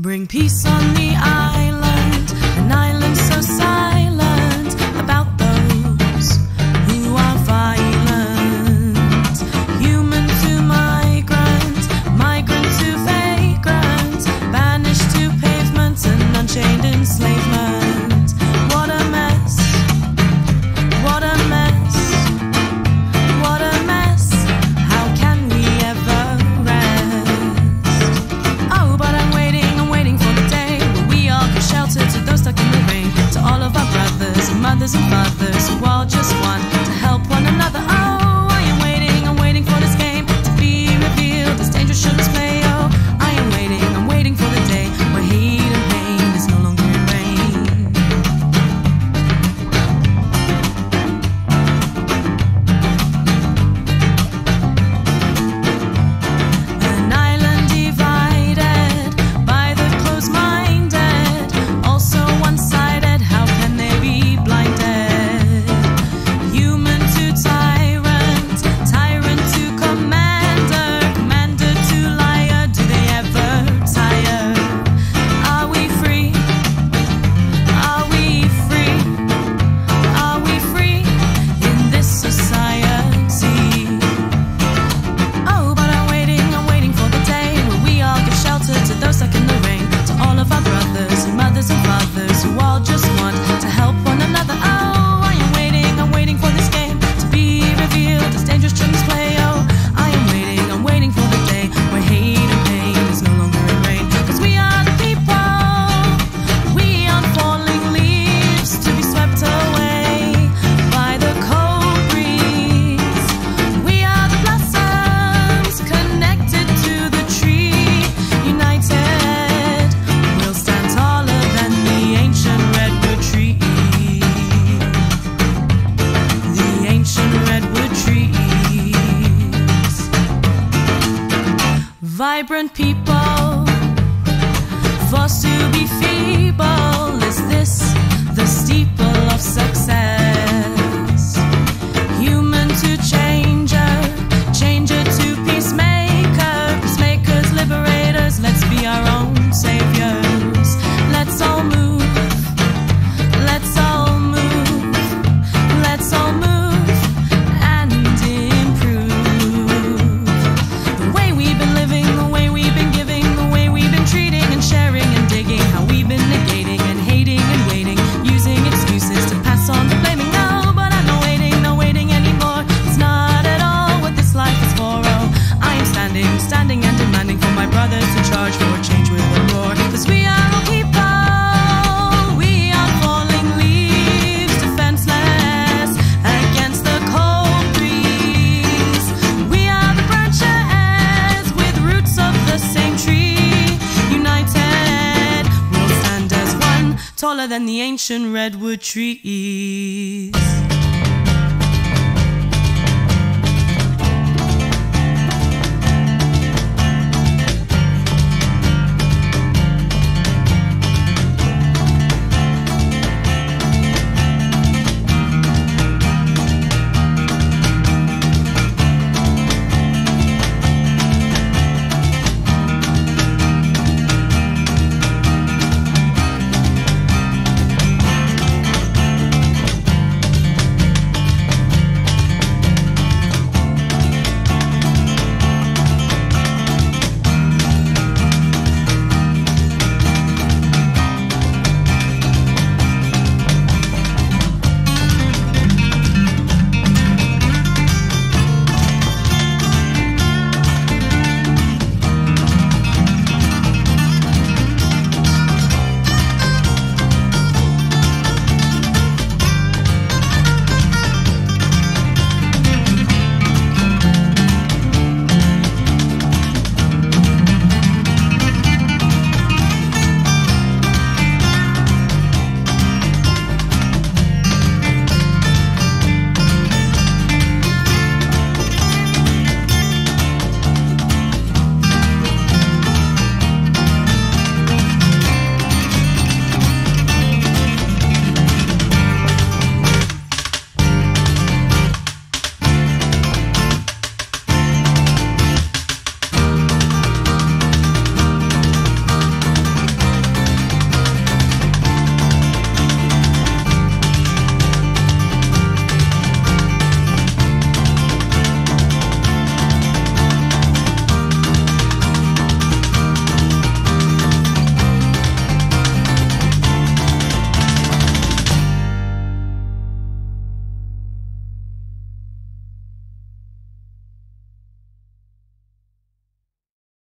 Bring peace on the island. mothers and fathers who all just want to help one another. vibrant people forced to be free. taller than the ancient redwood trees.